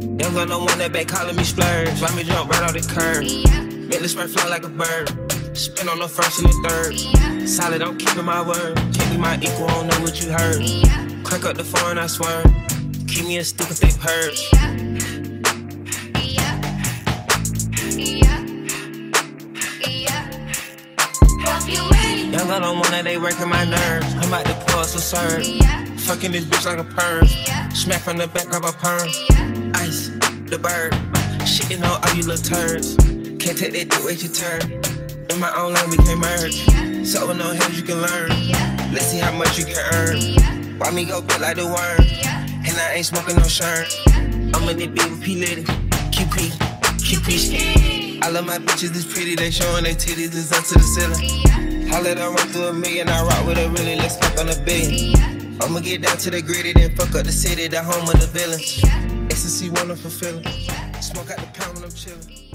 Young got no one that back calling me splurge. Why me jump right off the curb? Make the spread fly like a bird. Spin on the first and the third. Solid, I'm keeping my word. Can't be my equal, I don't know what you heard. Crack up the phone, I swear. Keep me a stick if they purge. Young got no one that they working my nerves. I'm about to pull us a serve. Fucking this bitch like a perm. Smack from the back, grab a perm. Ice, the bird. Shitting on all you little turds. Can't take that dick, wait your turn. In my own lane, we can't merge. So with no hands, you can learn. Let's see how much you can earn. Why me go big like the worm? And I ain't smoking no shirt. I'm in the beat with P. Litty. QP, QP. I love my bitches, it's pretty. They showing their titties, it's up to the ceiling. I let her run through a million. I rock with her really, let's fuck on a billion. I'ma get down to the gritty, then fuck up the city, the home of the villains. Ecstasy, wonderful feeling. Smoke out the pound when I'm chilling.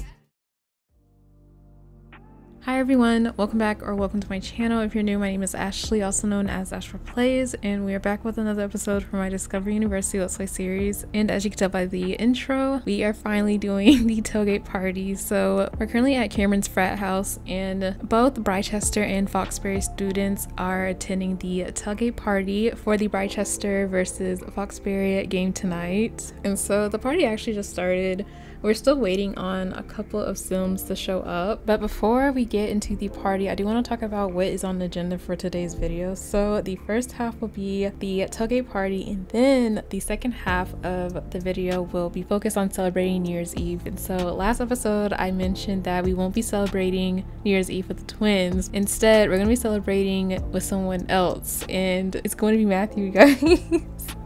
Hi everyone, welcome back or welcome to my channel. If you're new, my name is Ashley, also known as Aashwarr Plays, and we are back with another episode from my Discover University Let's Play series. And as you can tell by the intro, we are finally doing the tailgate party. So we're currently at Cameron's frat house, and both Britechester and Foxbury students are attending the tailgate party for the Britechester versus Foxbury game tonight. And so the party actually just started. We're still waiting on a couple of Sims to show up, but before we get into the party, I do want to talk about what is on the agenda for today's video. So the first half will be the tailgate party, and then the second half of the video will be focused on celebrating New Year's Eve. And so last episode, I mentioned that we won't be celebrating New Year's Eve with the twins. Instead, we're going to be celebrating with someone else, and it's going to be Matthew, guys.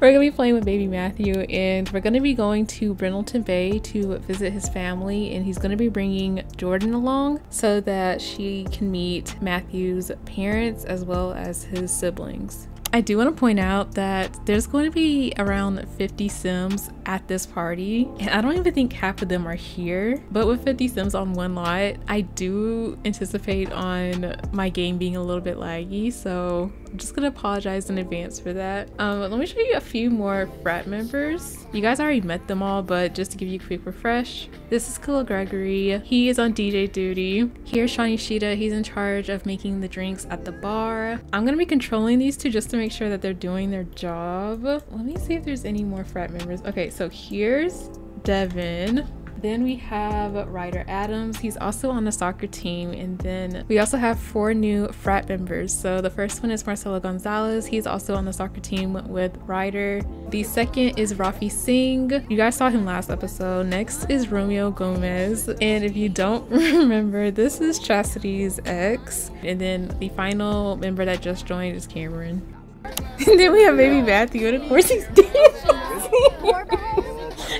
We're gonna be playing with baby Matthew and we're gonna be going to Brindleton Bay to visit his family and he's gonna be bringing Jordyn along so that she can meet Matthew's parents as well as his siblings. I do want to point out that there's going to be around 50 Sims at this party, and I don't even think half of them are here. But with 50 Sims on one lot, I do anticipate on my game being a little bit laggy, so I'm just gonna apologize in advance for that. Um, let me show you a few more frat members. You guys already met them all, but just to give you a quick refresh, this is Khalil Gregory. He is on DJ duty. Here's Shawnee Shida. He's in charge of making the drinks at the bar. I'm gonna be controlling these two just to make sure that they're doing their job. Let me see if there's any more frat members. Okay, so here's Devin. Then we have Ryder Adams. He's also on the soccer team. And then we also have four new frat members. So the first one is Marcelo Gonzalez. He's also on the soccer team with Ryder. The second is Rafi Singh. You guys saw him last episode. Next is Romeo Gomez. And if you don't remember, this is Chastity's ex. And then the final member that just joined is Cameron. and then we have baby Matthew, and of course he's dancing.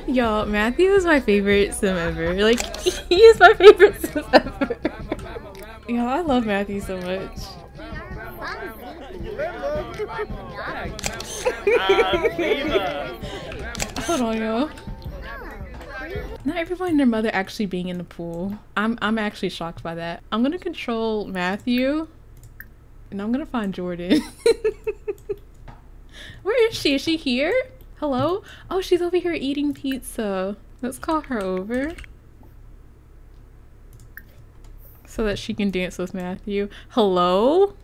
Y'all, Matthew is my favorite sim ever. Like, he is my favorite sim ever. Y'all, I love Matthew so much. Hold on, y'all. Not everyone and their mother actually being in the pool. I'm I'm actually shocked by that. I'm gonna control Matthew, and I'm gonna find Jordyn. Where is she? Is she here? Hello? Oh, she's over here eating pizza. Let's call her over. So that she can dance with Matthew. Hello?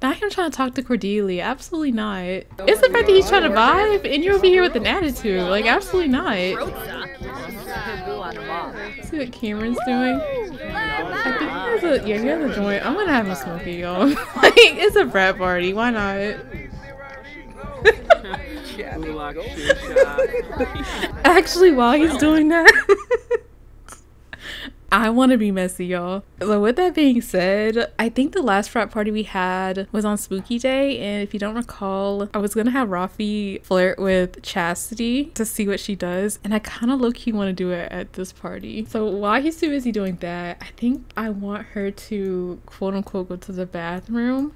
Not him trying to talk to Cordelia. Absolutely not. It's the fact that he's trying to vibe and you're over here with an attitude. Like, absolutely not. See what Cameron's doing? I think there's a, yeah, he has a joint. I'm gonna have a smoky, y'all. like, it's a frat party. Why not? Actually, while he's doing that, I want to be messy, y'all. So, with that being said, I think the last frat party we had was on Spooky Day, and if you don't recall, I was gonna have Rafi flirt with Chastity to see what she does, and I kind of low key want to do it at this party. So, while he's too busy doing that, I think I want her to quote unquote go to the bathroom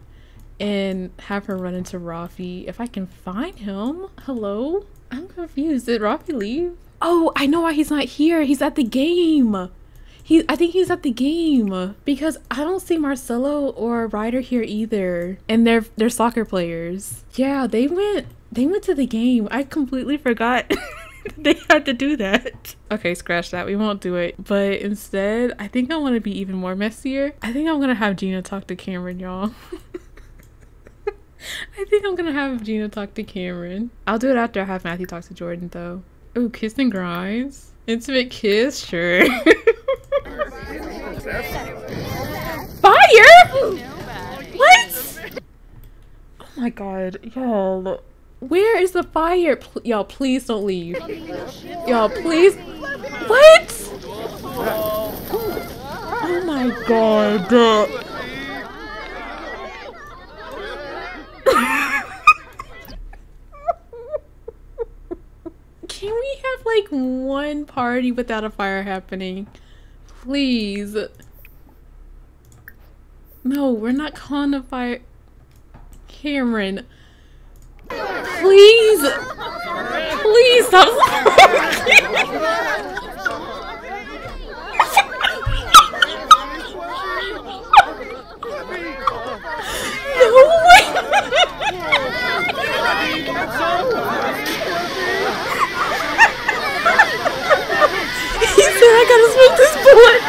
and have her run into Rafi if I can find him. Hello? I'm confused. Did Rafi leave? Oh, I know why he's not here. He's at the game. He, I think he's at the game because I don't see Marcelo or Ryder here either, and they're they're soccer players. Yeah, they went they went to the game. I completely forgot. they had to do that. Okay, scratch that. We won't do it. But instead, I think I want to be even more messier. I think I'm gonna have Gina talk to Cameron, y'all. I think I'm gonna have Gina talk to Cameron. I'll do it after I have Matthew talk to Jordyn, though. Ooh, kiss and grinds. Intimate kiss, sure. Fire! What? Oh my god, y'all. Where is the fire? Pl y'all, please don't leave. Y'all, please. What? Oh my god. Can we have like one party without a fire happening? Please. No, we're not calling a fire. Cameron. Please! Please stop No way! he said I gotta smoke this blunt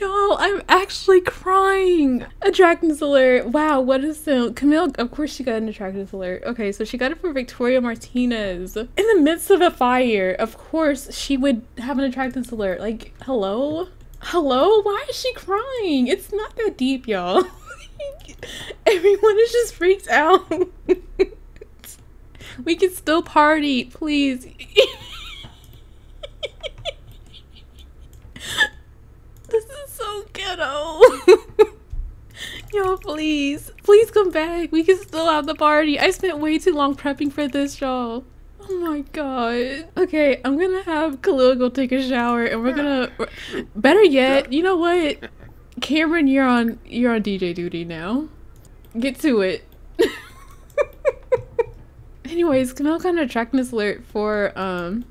Y'all, I'm actually crying. Attractants alert. Wow, what a. Camille, of course she got an attractants alert. Okay, so she got it for Victoria Martinez. In the midst of a fire, of course she would have an attractants alert. Like, hello? Hello? Why is she crying? It's not that deep, y'all. Everyone is just freaked out. we can still party, please. this is so ghetto. Yo, please. Please come back. We can still have the party. I spent way too long prepping for this, y'all. Oh my god. Okay, I'm gonna have Khalil go take a shower and we're gonna better yet, you know what? Cameron, you're on you're on DJ duty now. Get to it. Anyways, Camille got an attractiveness alert for um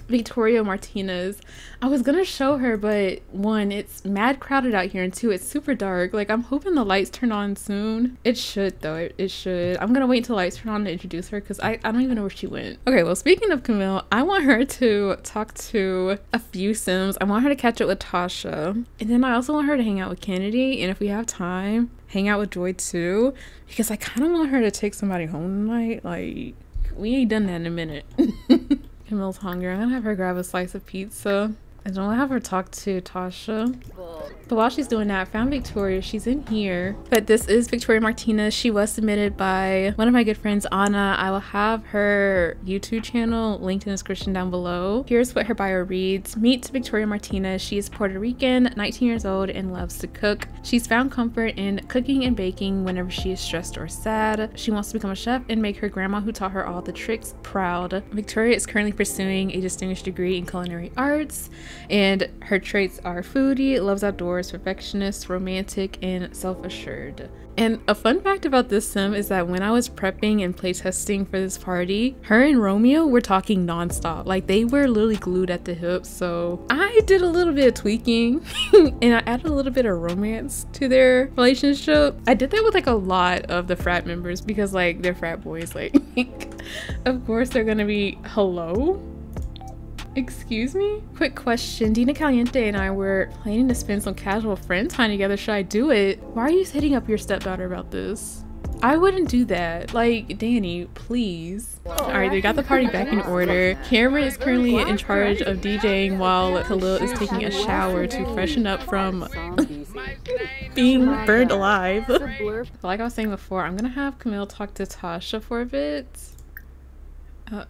Victoria Martinez. I was gonna show her, but one, it's mad crowded out here, and two, it's super dark. Like, I'm hoping the lights turn on soon. It should, though. It, it should. I'm gonna wait until lights turn on to introduce her because I, I don't even know where she went. Okay, well, speaking of Camille, I want her to talk to a few Sims. I want her to catch up with Tasha. And then I also want her to hang out with Kennedy. And if we have time, hang out with Joy too. Because I kind of want her to take somebody home tonight. Like, we ain't done that in a minute. Camille's hungry. I'm gonna have her grab a slice of pizza. I don't have her talk to Tasha. But while she's doing that, I found Victoria. She's in here. But this is Victoria Martinez. She was submitted by one of my good friends, Anna. I will have her YouTube channel linked in the description down below. Here's what her bio reads. Meet Victoria Martinez. She is Puerto Rican, 19 years old, and loves to cook. She's found comfort in cooking and baking whenever she is stressed or sad. She wants to become a chef and make her grandma who taught her all the tricks proud. Victoria is currently pursuing a distinguished degree in culinary arts and her traits are foodie, loves outdoors, perfectionist, romantic, and self assured. And a fun fact about this sim is that when I was prepping and playtesting for this party, her and Romeo were talking nonstop. Like they were literally glued at the hip. So I did a little bit of tweaking and I added a little bit of romance to their relationship. I did that with like a lot of the frat members because like they're frat boys. Like, of course, they're gonna be hello Excuse me? Quick question. Dina Caliente and I were planning to spend some casual friend time together. Should I do it? Why are you hitting up your stepdaughter about this? I wouldn't do that. Like, Danny, please. Alright, they got the party back in order. Cameron is currently in charge of DJing while Khalil is taking a shower to freshen up from being burned alive. like I was saying before, I'm gonna have Camille talk to Tasha for a bit. Uh,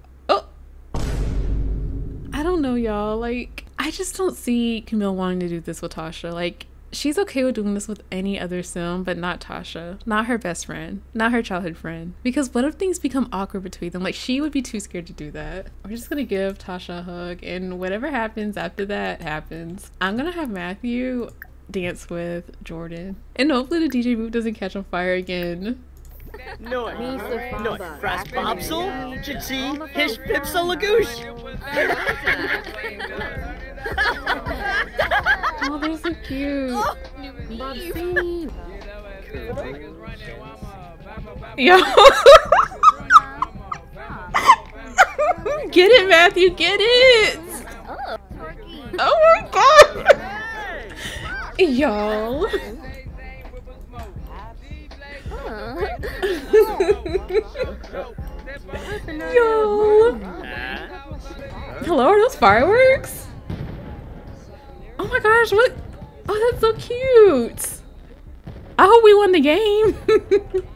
don't know, y'all. Like, I just don't see Camille wanting to do this with Tasha. Like, she's okay with doing this with any other sim, but not Tasha. Not her best friend. Not her childhood friend. Because what if things become awkward between them? Like, she would be too scared to do that. We're just gonna give Tasha a hug, and whatever happens after that happens. I'm gonna have Matthew dance with Jordyn. And hopefully the DJ booth doesn't catch on fire again. No, uh-huh. no, Fras Bobsel, Jitsi, Hish Pipsa Lagoosh. oh, they're so cute. Oh. Yo. get it, Matthew, get it. Oh, oh my god. Yo. Yo. Hello, are those fireworks? Oh my gosh, what? Oh, that's so cute. I hope we won the game.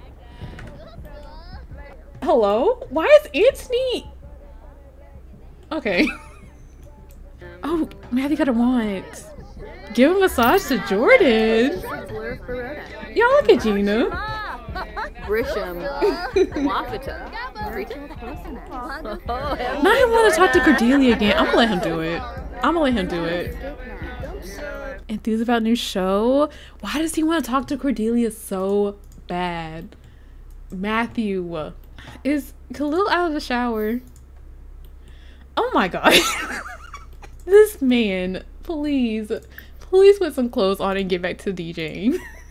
Hello? Why is Anthony? Okay. Oh, Matthew got a want. Give a massage to Jordyn. Y'all look at Gina. Grisham. Wafita. Now I want to talk to Cordelia again. I'm gonna let him do it. I'm gonna let him do it. Enthused about new show? Why does he want to talk to Cordelia so bad? Matthew is Khalil out of the shower. Oh my god. this man, please, please put some clothes on and get back to DJing.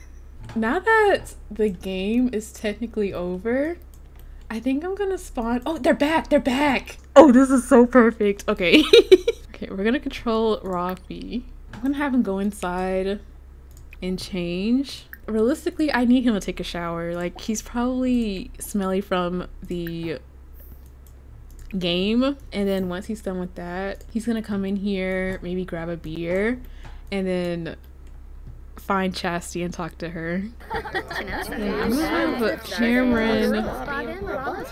now that the game is technically over, I think I'm gonna spawn. Oh, they're back! They're back! Oh, this is so perfect. Okay. okay, we're gonna control Rafi. I'm gonna have him go inside and change. Realistically, I need him to take a shower. Like, he's probably smelly from the game. And then once he's done with that, he's gonna come in here, maybe grab a beer, and then find Chastity and talk to her. I'm gonna have Cameron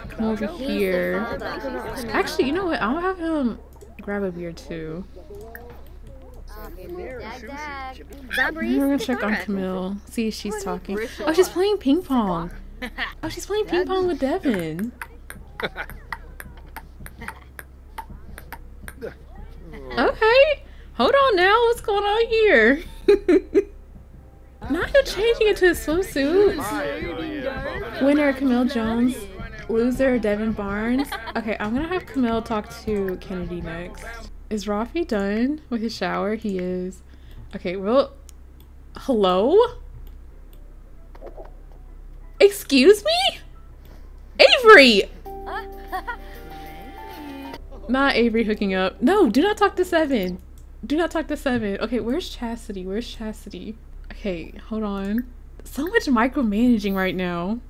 come over here. Actually, you know what? I'll have him grab a beer too. We're gonna check on Camille, see if she's talking. Oh, she's playing ping pong. Oh, she's playing ping pong with Devin. Okay, hold on now. What's going on here? you're changing it to a swimsuit. Winner Camille Jones, loser Devin Barnes. Okay, I'm gonna have Camille talk to Kennedy next. Is Rafi done with his shower? He is. Okay, well, hello? Excuse me? Avery! Not Avery hooking up. No, do not talk to Seven. Do not talk to Seven. Okay, where's Chastity? Where's Chastity? Okay, hold on. So much micromanaging right now.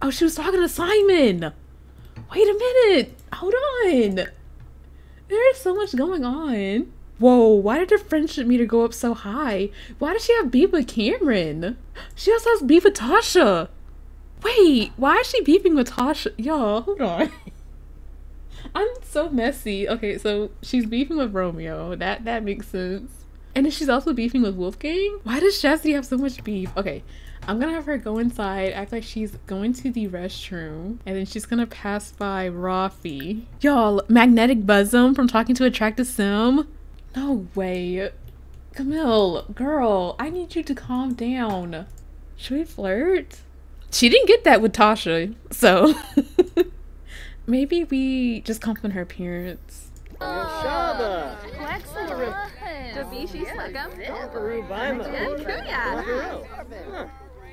Oh, she was talking to Simon. Wait a minute. Hold on. There is so much going on. Whoa, why did her friendship meter go up so high? Why does she have beef with Cameron? She also has beef with Tasha. Wait, why is she beefing with Tasha? Y'all, hold on. I'm so messy. Okay, so she's beefing with Romeo. That that makes sense. And then she's also beefing with Wolfgang. Why does Chastity have so much beef? Okay, I'm gonna have her go inside, act like she's going to the restroom, and then she's gonna pass by Rafi. Y'all, magnetic bosom from talking to attractive sim? No way. Camille, girl, I need you to calm down. Should we flirt? She didn't get that with Tasha, so maybe we just compliment her appearance. Yoshaba.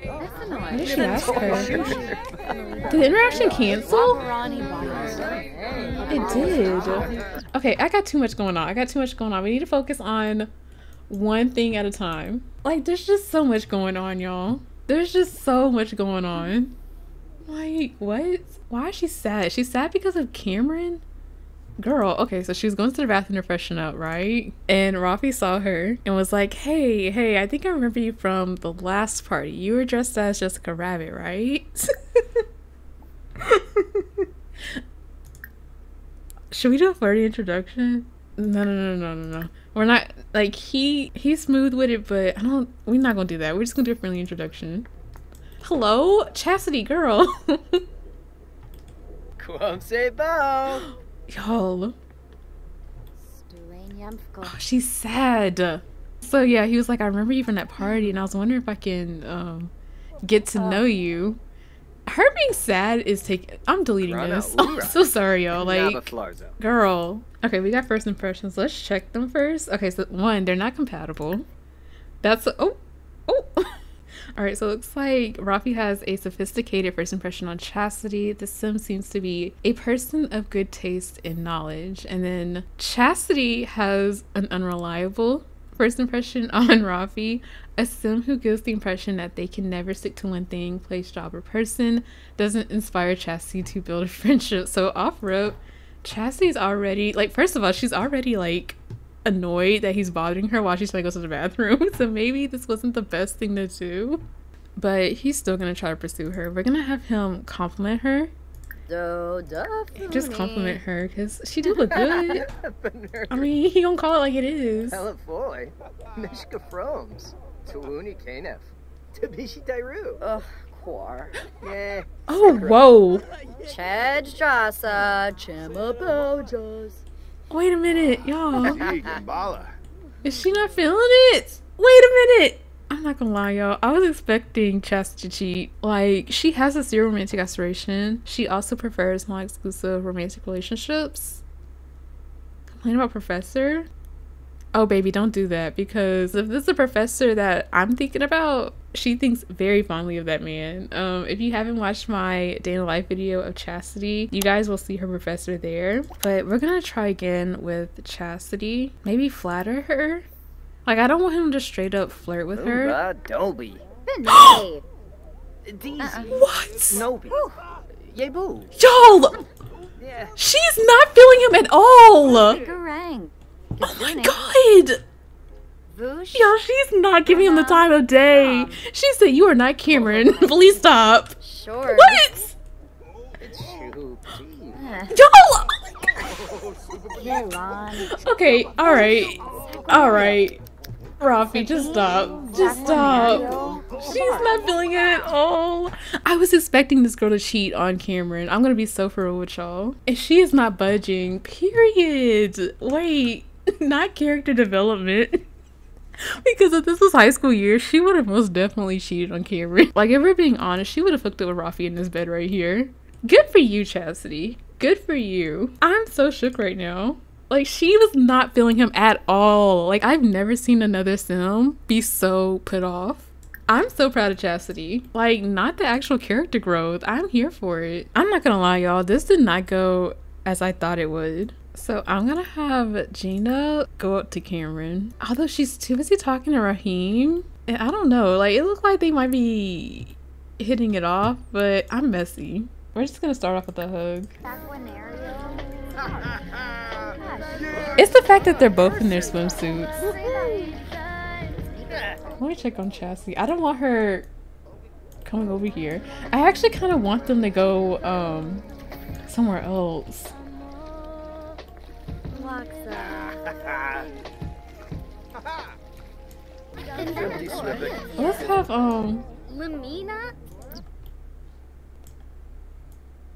What did she ask her? Did the interaction cancel? It did. Okay, I got too much going on. I got too much going on. We need to focus on one thing at a time. Like, there's just so much going on, y'all. There's just so much going on. Like, what? Why is she sad? She's sad because of Cameron? Girl, okay, so she was going to the bathroom to freshen up, right? And Rafi saw her and was like, hey, hey, I think I remember you from the last party. You were dressed as Jessica Rabbit, right? Should we do a flirty introduction? No, no, no, no, no, no. We're not like he he's smooth with it, but I don't. We're not gonna do that. We're just gonna do a friendly introduction. Hello, Chastity girl. Quom say bow. Y'all. Oh, she's sad. So yeah, he was like, I remember you from that party, and I was wondering if I can um, get to know you. Her being sad is take. I'm deleting this. I'm so sorry, y'all. Like, girl. Okay, we got first impressions. Let's check them first. Okay, so one, they're not compatible. That's oh, oh. All right, so it looks like Rafi has a sophisticated first impression on Chastity. The sim seems to be a person of good taste and knowledge. And then Chastity has an unreliable first impression on Rafi. A sim who gives the impression that they can never stick to one thing, place, job, or person, doesn't inspire Chastity to build a friendship. So off rip, Chastity's already like first of all, she's already like annoyed that he's bothering her while she's trying to go to the bathroom. So maybe this wasn't the best thing to do. But he's still gonna try to pursue her. We're gonna have him compliment her. So definitely. Just compliment her because she do look good. I mean, he gonna call it like it is. Telefoy. Mishka Froms. Tuuni Kanef. Tabishi Dairu. Ugh, Quar. Yeah. Oh, whoa. Chad Jasa, Chima Bojas. Wait a minute, y'all. Is she not feeling it? Wait a minute. I'm not gonna lie, y'all. I was expecting Chess to cheat. Like, she has a zero romantic aspiration. She also prefers non exclusive romantic relationships. Complain about Professor? Oh, baby, don't do that because if this is a professor that I'm thinking about, she thinks very fondly of that man. Um, if you haven't watched my day in the life video of Chastity, you guys will see her professor there. But we're gonna try again with Chastity. Maybe flatter her. Like I don't want him to straight up flirt with her. Hoorah, Dolby. Benay. Deezy. What? Nobi. Yebu. Y'all, she's not feeling him at all. Oh my god. Voosh. Y'all, she's not giving him the uh-huh. time of day. She said, "You are not Cameron. Please stop." Sure. What? It's you. Gee. Y'all. Okay, all right, all right. Rafi, just stop. Just stop. She's not feeling it at all. I was expecting this girl to cheat on Cameron. I'm gonna be so for real with y'all. And she is not budging. Period. Wait, not character development. Because if this was high school years, she would have most definitely cheated on Cameron. Like, if we're being honest, she would have hooked up with Rafi in this bed right here. Good for you, Chastity. Good for you. I'm so shook right now. Like, she was not feeling him at all. Like, I've never seen another sim be so put off. I'm so proud of Chastity. Like, not the actual character growth. I'm here for it. I'm not gonna lie, y'all. This did not go as I thought it would. So I'm gonna have Gina go up to Cameron. Although she's too busy talking to Raheem. And I don't know. Like, it looked like they might be hitting it off, but I'm messy. We're just gonna start off with a hug. It's the fact that they're both in their swimsuits. Let me check on Chassie. I don't want her coming over here. I actually kind of want them to go um somewhere else. Simply snippet. Let's have um Lumina?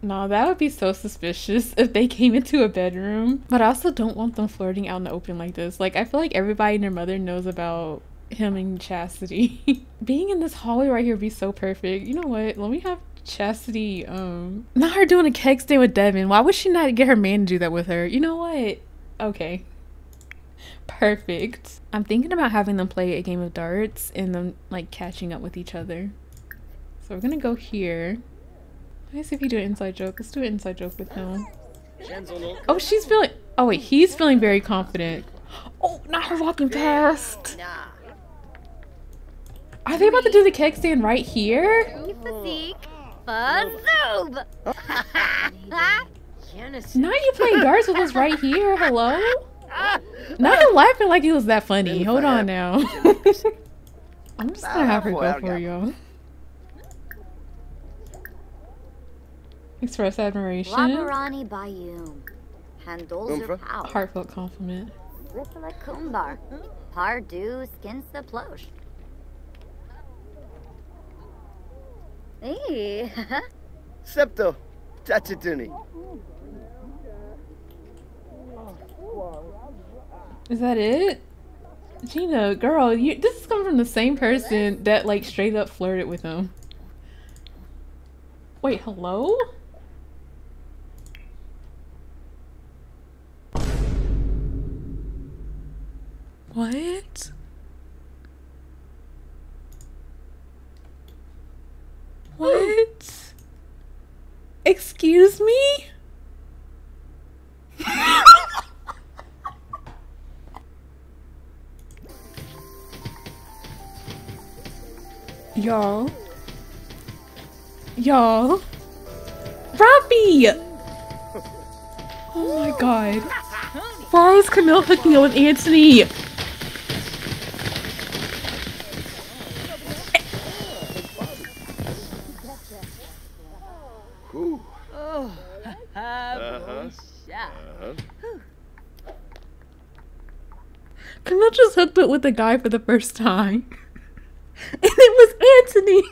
no, that would be so suspicious if they came into a bedroom. But I also don't want them flirting out in the open like this. Like I feel like everybody and their mother knows about him and Chastity. Being in this hallway right here would be so perfect. You know what? Let me have Chastity um not her doing a keg stand with Devin. Why would she not get her man to do that with her? You know what? Okay. Perfect. I'm thinking about having them play a game of darts and them like catching up with each other. So we're gonna go here. Let me see if he do an inside joke. Let's do an inside joke with him. Oh, she's feeling. Oh wait, he's feeling very confident. Oh, not her walking past. Are they about to do the keg stand right here? Physique. Fazoob. Now you playing darts with us right here. Hello. Now you're laughing like it was that funny. Hold on now. I'm just gonna have her go for y'all. Express admiration. Labarani Bayum. Handolzer Umfra? Heartfelt compliment. Ripala Kumbar. Pardu Skinsta Plosh. Hey. Septo. Tachatuni. Is that it? Gina, girl, you this is coming from the same person that like straight up flirted with him. Wait, hello? What? What? Excuse me? Y'all. Y'all. Robbie! Oh my god. Why is Camille hooking up with Anthony? Camille just hooked up with a guy for the first time. And it was Anthony.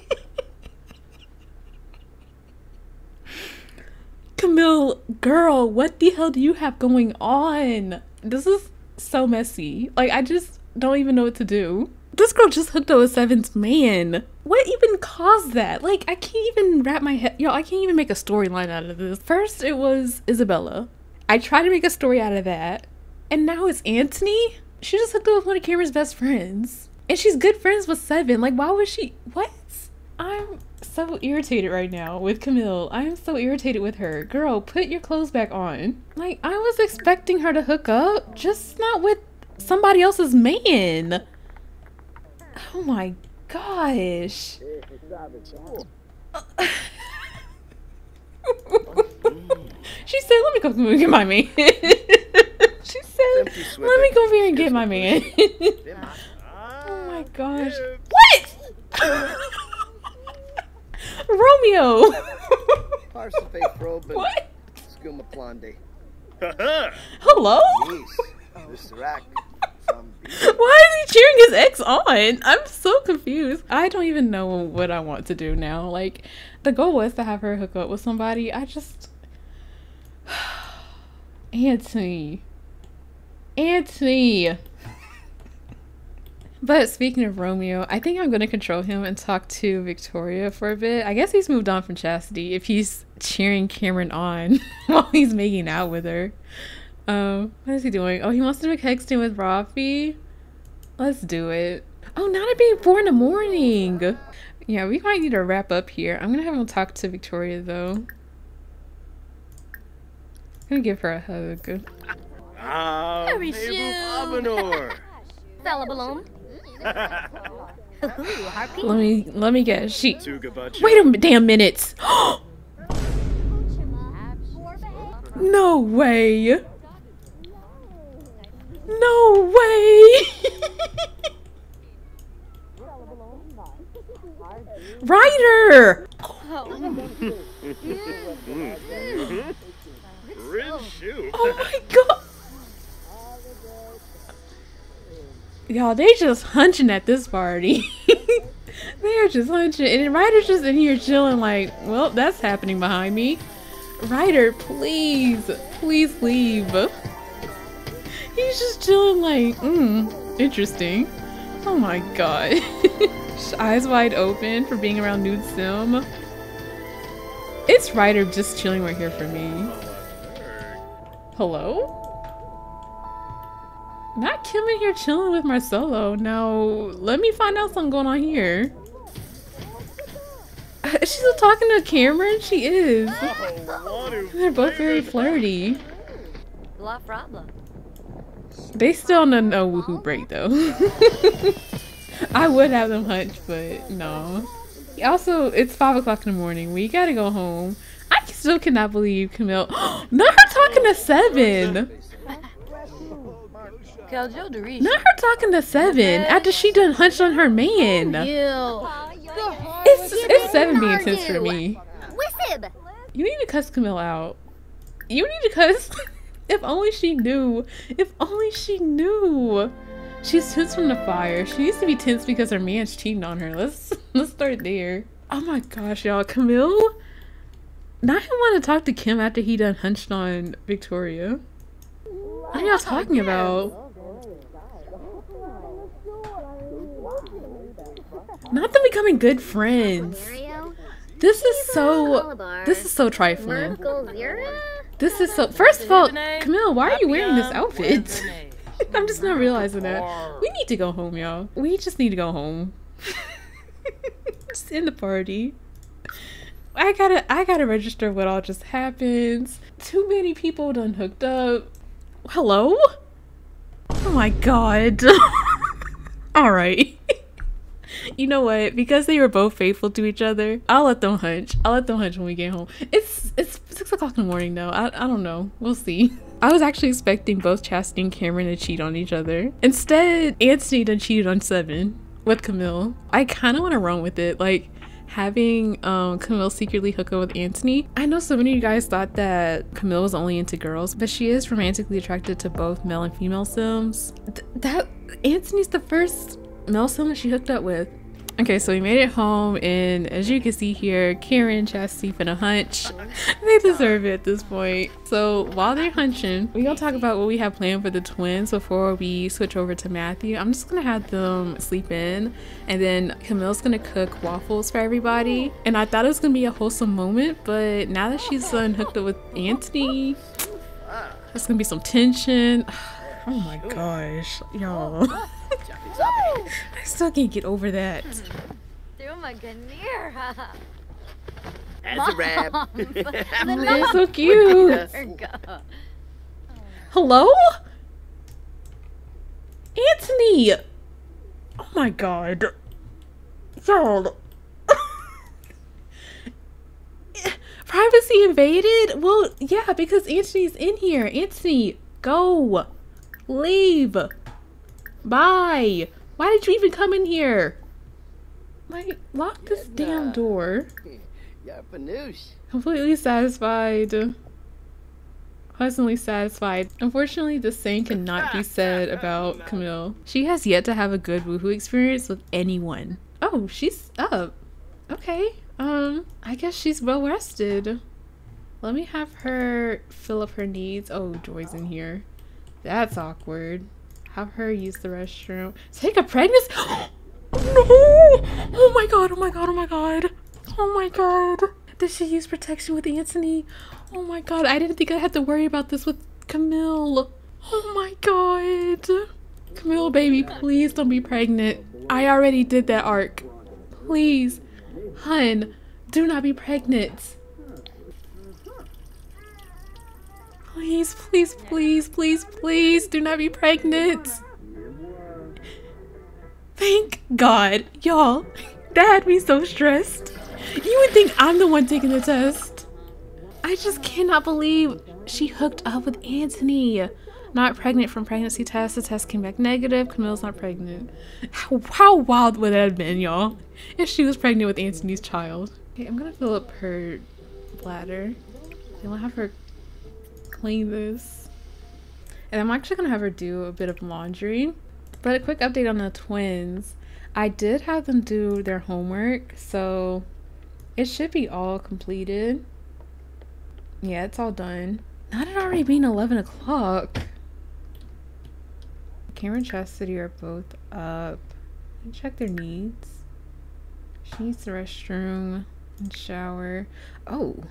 Camille, girl, what the hell do you have going on? This is so messy. Like, I just don't even know what to do. This girl just hooked up with Seven's man. What even caused that? Like, I can't even wrap my head. Yo, I can't even make a storyline out of this. First, it was Isabella. I tried to make a story out of that. And now it's Anthony? She just hooked up with one of Cameron's best friends. And she's good friends with Seven. Like, why was she. What? I'm so irritated right now with Camille. I'm so irritated with her. Girl, put your clothes back on. Like, I was expecting her to hook up, just not with somebody else's man. Oh my gosh. she said, let me go get my man. she said, let me go over here and get my man. oh my gosh. What? Romeo. Parsiface Probe and what? Skuma Plande. Hello? Yes. This rack. Some Why is he cheering his ex on? I'm so confused. I don't even know what I want to do now. Like, the goal was to have her hook up with somebody. I just. Anthony. Anthony. But speaking of Romeo, I think I'm going to control him and talk to Victoria for a bit. I guess he's moved on from Chastity if he's cheering Cameron on while he's making out with her. Um, what is he doing? Oh, he wants to do a texting with Rafi. Let's do it. Oh, not it being four in the morning. Yeah, we might need to wrap up here. I'm gonna have him talk to Victoria though. I'm gonna give her a hug. Ah, Harry Mabel Shue. Abenor. Fella balloon. Ooh, harpy. Let me let me guess. She wait a damn minute. no way. No way. Ryder. Oh my god. Y'all, they just hunching at this party. they are just hunching. And Ryder's just in here chilling like, well, that's happening behind me. Ryder, please, please leave. He's just chilling like, mm, interesting. Oh my god. Eyes wide open for being around Nude Sim. It's Ryder just chilling right here for me. Hello? Not Kim in here chilling with Marcelo. Now, let me find out something going on here. Is she still talking to Cameron? She is. They're both very flirty. La Frabla. They still don't know woohoo break though. I would have them hunch, but no. Also, it's five o'clock in the morning. We gotta go home. I still cannot believe Camille. Not her talking to Seven. Caljo Dorish. Not her talking to Seven after she done hunched on her man. Oh, you. It's it's Seven being intense for me. Wissib. You need to cuss Camille out. You need to cuss. if only she knew. If only she knew. She's tense from the fire. She needs to be tense because her man's cheating on her. Let's let's start there. Oh my gosh, y'all. Camille. Not him want to talk to Kim after he done hunched on Victoria. What are y'all talking about? Not them becoming good friends. This is so. This is so trifling. This is so. First of all, Camille, why are you wearing this outfit? I'm just not realizing that. We need to go home, y'all. We just need to go home. just end the party. I gotta I gotta register what all just happens. Too many people done hooked up. Hello? Oh my god. Alright. You know what? Because they were both faithful to each other, I'll let them hunch. I'll let them hunch when we get home. It's it's six o'clock in the morning though. I I don't know. We'll see. I was actually expecting both Chastity and Cameron to cheat on each other. Instead, Anthony done cheated on Seven with Camille. I kind of want to run with it. Like, having um, Camille secretly hook up with Anthony. I know so many of you guys thought that Camille was only into girls, but she is romantically attracted to both male and female Sims. Th- that Anthony's the first male Sim that she hooked up with. Okay, so we made it home, and as you can see here, Karen, Chastity, and a hunch. they deserve it at this point. So while they're hunching, we gonna talk about what we have planned for the twins before we switch over to Matthew. I'm just gonna have them sleep in, and then Camille's gonna cook waffles for everybody. And I thought it was gonna be a wholesome moment, but now that she's done hooked up with Anthony, there's gonna be some tension. Oh my gosh, y'all. I still can't get over that. Through my near. That's a wrap. They're so cute. Hello? Anthony! Oh my god. Y'all. Privacy invaded? Well, yeah, because Anthony's in here. Anthony, go. Leave. Bye. Why did you even come in here? Like, lock this damn door. Yeah. Completely satisfied. Pleasantly satisfied. Unfortunately, the same cannot be said about Camille. She has yet to have a good woohoo experience with anyone. Oh, she's up. Okay. Um, I guess she's well rested. Let me have her fill up her needs. Oh, Joy's in here. That's awkward. Have her use the restroom. Take a pregnancy. no! Oh my god! Oh my god! Oh my god! Oh my god! Did she use protection with Anthony? Oh my god! I didn't think I had to worry about this with Camille. Oh my god! Camille, baby, please don't be pregnant. I already did that arc. Please, hun, do not be pregnant. Please, please, please, please, please do not be pregnant. Thank God. Y'all, that had me so stressed. You would think I'm the one taking the test. I just cannot believe she hooked up with Anthony. Not pregnant from pregnancy test. The test came back negative. Camille's not pregnant. How, wild would that have been, y'all? If she was pregnant with Anthony's child. Okay, I'm gonna fill up her bladder. And I'll have her clean this. And I'm actually gonna have her do a bit of laundry. But a quick update on the twins. I did have them do their homework, so it should be all completed. Yeah, it's all done. Not it already being 11 o'clock. Cameron and Chastity are both up. Check their needs. She needs the restroom and shower. Oh,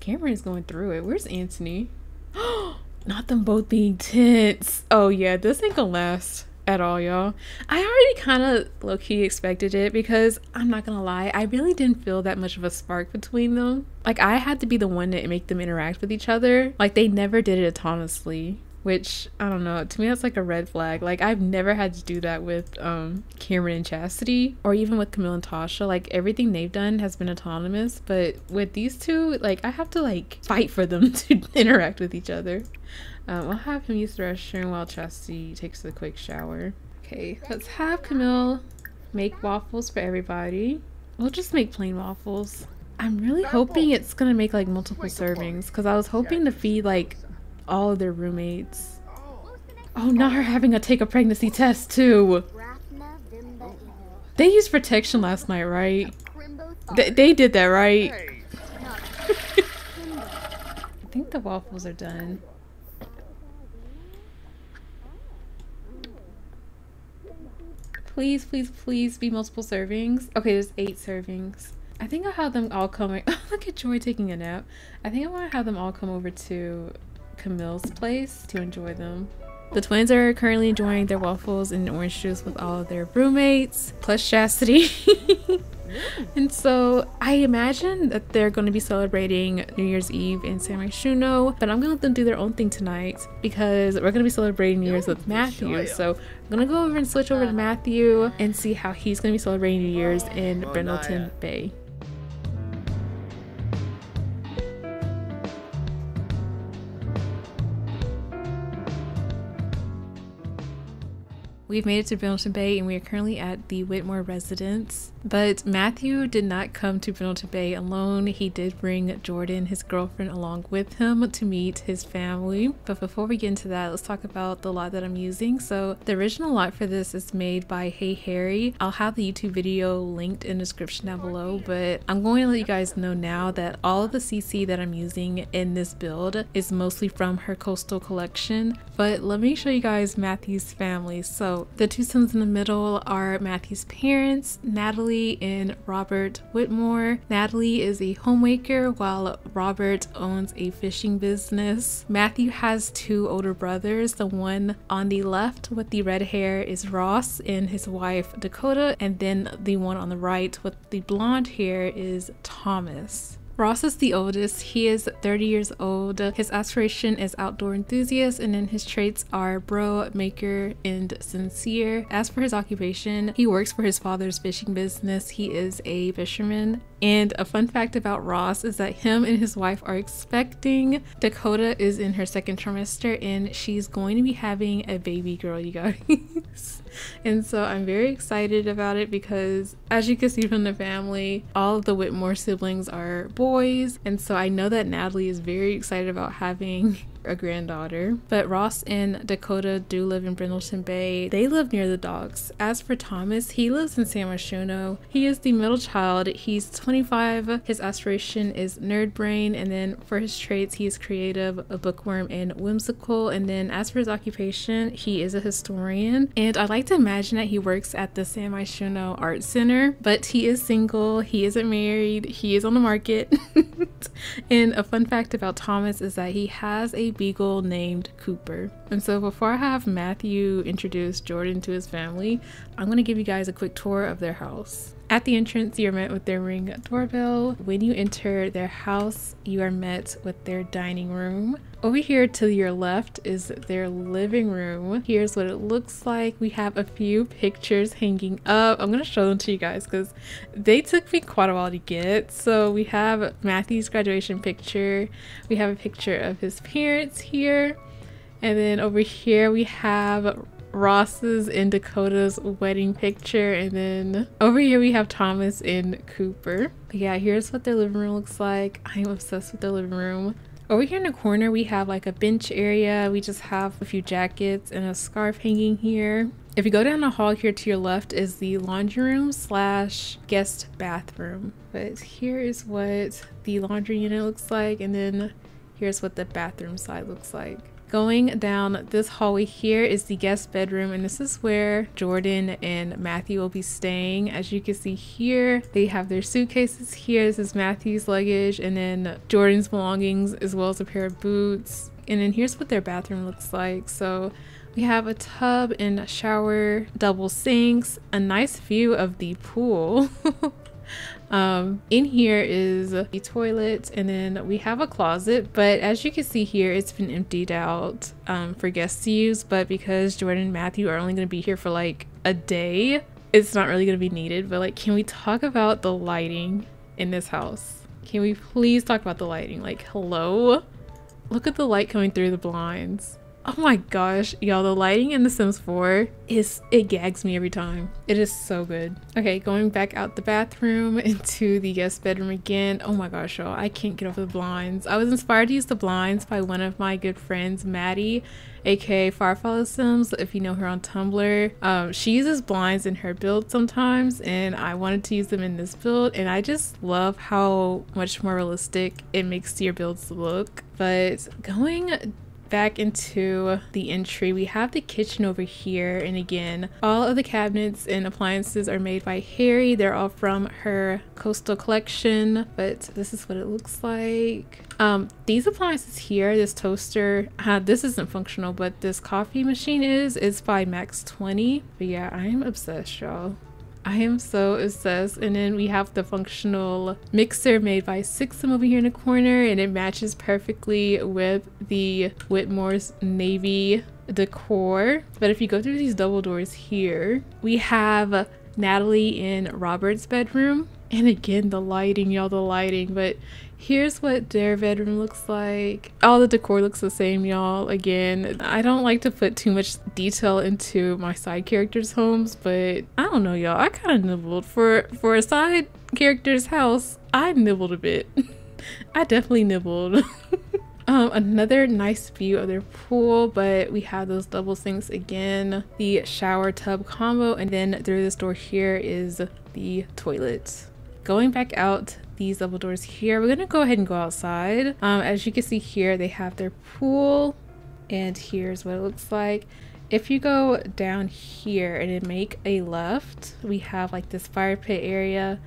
Cameron's going through it. Where's Anthony? Not them both being tense. Oh yeah, this ain't gonna last at all, y'all. I already kind of low key expected it because I'm not gonna lie, I really didn't feel that much of a spark between them. Like, I had to be the one to make them interact with each other. Like, they never did it autonomously. Which I don't know. To me, that's like a red flag. Like I've never had to do that with um, Cameron and Chastity, or even with Camille and Tasha. Like everything they've done has been autonomous, but with these two, like I have to like fight for them to interact with each other. Um, I'll have him use the restroom while Chastity takes a quick shower. Okay, let's have Camille make waffles for everybody. We'll just make plain waffles. I'm really hoping it's gonna make like multiple servings because I was hoping to feed like all of their roommates. Oh, oh now her having to take a pregnancy test too. They used protection last night, right? They, they did that, right? I think the waffles are done. Please, please, please be multiple servings. Okay, there's eight servings. I think I'll have them all come. Look at Joy taking a nap. I think I want to have them all come over to Camille's place to enjoy them. The twins are currently enjoying their waffles and orange juice with all of their roommates, plus Chastity. And so I imagine that they're going to be celebrating New Year's Eve in San Myshuno, but I'm going to let them do their own thing tonight because we're going to be celebrating New Year's with Matthew. So I'm going to go over and switch over to Matthew and see how he's going to be celebrating New Year's in Brindleton Bay. We've made it to Brindleton Bay and we are currently at the Whitmore residence. But Matthew did not come to Brindleton Bay alone. He did bring Jordyn, his girlfriend, along with him to meet his family. But before we get into that, let's talk about the lot that I'm using. So the original lot for this is made by Hey Harry. I'll have the YouTube video linked in the description down below, but I'm going to let you guys know now that all of the CC that I'm using in this build is mostly from her coastal collection. But let me show you guys Matthew's family. So the two sons in the middle are Matthew's parents, Natalie and Robert Whitmore. Natalie is a homemaker while Robert owns a fishing business. Matthew has two older brothers. The one on the left with the red hair is Ross and his wife Dakota, and then the one on the right with the blonde hair is Thomas. Ross is the oldest. He is 30 years old. His aspiration is outdoor enthusiast, and then his traits are bro, maker, and sincere. As for his occupation, he works for his father's fishing business. He is a fisherman. And a fun fact about Ross is that him and his wife are expecting. Dakota is in her second trimester, and she's going to be having a baby girl, you guys. and so I'm very excited about it because, as you can see from the family, all of the Whitmore siblings are boys. And so I know that Natalie is very excited about having a granddaughter. But Ross and Dakota do live in Brindleton Bay. They live near the docks. As for Thomas, he lives in San Myshuno. He is the middle child. He's 25. His aspiration is nerd brain. And then for his traits, he is creative, a bookworm, and whimsical. And then as for his occupation, he is a historian. And I like to imagine that he works at the San Myshuno Art Center, but he is single. He isn't married. He is on the market. and a fun fact about Thomas is that he has a beagle named Cooper. And so before I have Matthew introduce Jordyn to his family, I'm to give you guys a quick tour of their house. At the entrance, you're met with their ring doorbell. When you enter their house, you are met with their dining room. Over here to your left is their living room. Here's what it looks like. We have a few pictures hanging up. I'm gonna show them to you guys because they took me quite a while to get. So we have Matthew's graduation picture. We have a picture of his parents here. And then over here we have Ross's and Dakota's wedding picture. And then over here we have Thomas and Cooper. But yeah, here's what their living room looks like. I am obsessed with their living room. Over here in the corner, we have like a bench area. We just have a few jackets and a scarf hanging here. If you go down the hall here to your left is the laundry room slash guest bathroom. But here is what the laundry unit looks like. And then here's what the bathroom side looks like. Going down this hallway here is the guest bedroom and this is where Jordyn and Matthew will be staying. As you can see here, they have their suitcases here. This is Matthew's luggage and then Jordyn's belongings as well as a pair of boots. And then here's what their bathroom looks like. So we have a tub and a shower, double sinks, a nice view of the pool. Um, in here is the toilet and then we have a closet, but as you can see here, it's been emptied out um, for guests to use, but because Jordyn and Matthew are only going to be here for like a day, it's not really going to be needed. But like, can we talk about the lighting in this house? Can we please talk about the lighting? Like, hello? Look at the light coming through the blinds. Oh my gosh, y'all, the lighting in The Sims 4 is, it gags me every time. It is so good. Okay, going back out the bathroom into the guest bedroom again. Oh my gosh, y'all, I can't get over the blinds. I was inspired to use the blinds by one of my good friends, Maddie, aka Firefly Sims, if you know her on Tumblr. Um, she uses blinds in her build sometimes, and I wanted to use them in this build, and I just love how much more realistic it makes your builds look. But going back into the entry, we have the kitchen over here. And again, all of the cabinets and appliances are made by Harry. They're all from her coastal collection, but this is what it looks like. Um, these appliances here, this toaster, uh, this isn't functional, but this coffee machine is, is by Max 20. But yeah, I'm obsessed, y'all. I am so obsessed. And then we have the functional mixer made by Sixum over here in the corner, and it matches perfectly with the Whitmore's navy decor. But if you go through these double doors here, we have Natalie in Robert's bedroom. And again, the lighting, y'all, the lighting. But here's what their bedroom looks like. All the decor looks the same, y'all. Again, I don't like to put too much detail into my side characters' homes, but I don't know, y'all. I kind of nibbled for for a side character's house. I nibbled a bit. I definitely nibbled. Um, another nice view of their pool, but we have those double sinks again, the shower tub combo, and then through this door here is the toilet. Going back out these double doors here, we're gonna go ahead and go outside. Um, as you can see here, they have their pool, and here's what it looks like. If you go down here and make a left, we have like this fire pit area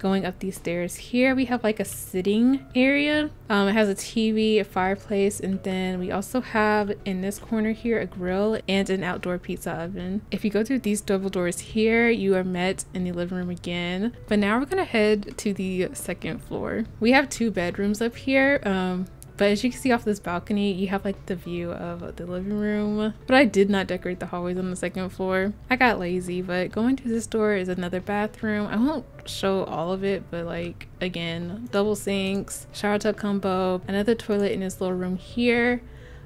going up these stairs. Here we have like a sitting area. Um, it has a tv a fireplace and then we also have in this corner here a grill and an outdoor pizza oven. If you go through these double doors here you are met in the living room again. But now we're gonna head to the second floor. We have two bedrooms up here. Um, but as you can see off this balcony, you have like the view of the living room. But I did not decorate the hallways on the second floor. I got lazy, but going to this door is another bathroom. I won't show all of it, but like again, double sinks, shower tub combo, another toilet in this little room here.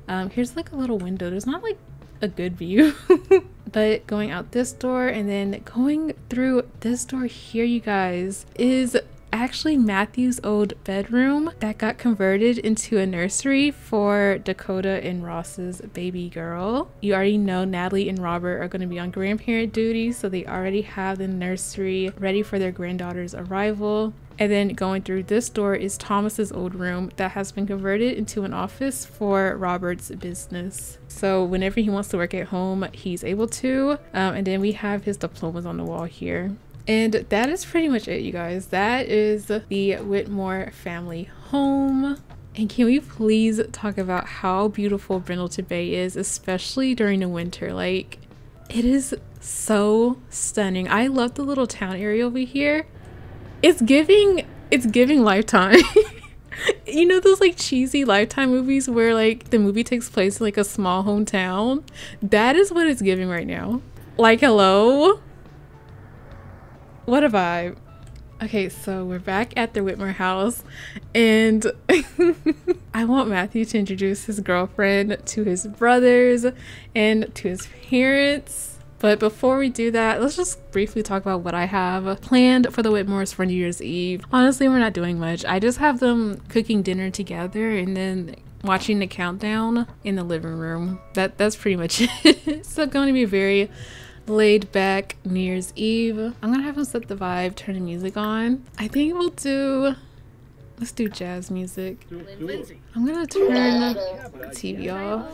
Um, here's like a little window. There's not like a good view. but going out this door and then going through this door here you guys is actually Matthew's old bedroom that got converted into a nursery for Dakota and Ross's baby girl. You already know Natalie and Robert are going to be on grandparent duty, so they already have the nursery ready for their granddaughter's arrival. And then going through this door is Thomas's old room that has been converted into an office for Robert's business. So whenever he wants to work at home, he's able to. Um, and then we have his diplomas on the wall here. And that is pretty much it, you guys. That is the Whitmore family home. And can we please talk about how beautiful Brindleton Bay is, especially during the winter? Like, it is so stunning. I love the little town area over here. It's giving, it's giving Lifetime. you know those like cheesy Lifetime movies where like the movie takes place in like a small hometown? That is what it's giving right now. Like, hello? What a vibe. Okay, so we're back at the Whitmore house, and I want Matthew to introduce his girlfriend to his brothers and to his parents. But before we do that, let's just briefly talk about what I have planned for the Whitmores for New Year's Eve. Honestly, we're not doing much. I just have them cooking dinner together and then watching the countdown in the living room. That that's pretty much it. it's going to be very laid back New Year's Eve. I'm gonna have him set the vibe, turn the music on. I think we'll do, let's do jazz music. I'm gonna turn the TV off.